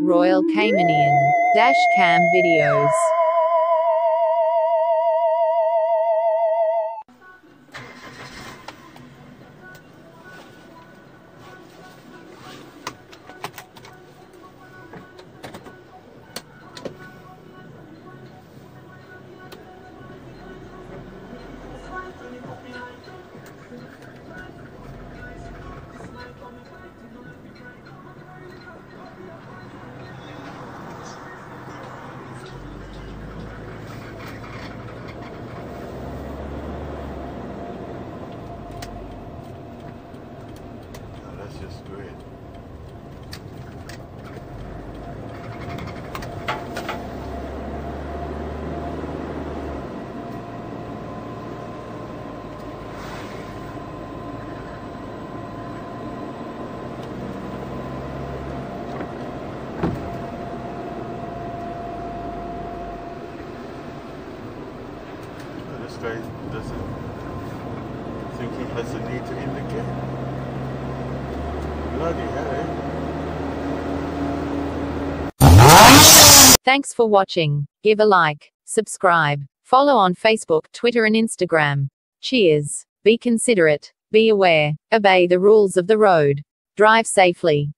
Royal Caymanian dash cam videos. Just great. This guy doesn't think he has a need to indicate. Hell. Eh? Thanks for watching. Give a like, subscribe, follow on Facebook, Twitter, and Instagram. Cheers. Be considerate, be aware, obey the rules of the road. Drive safely.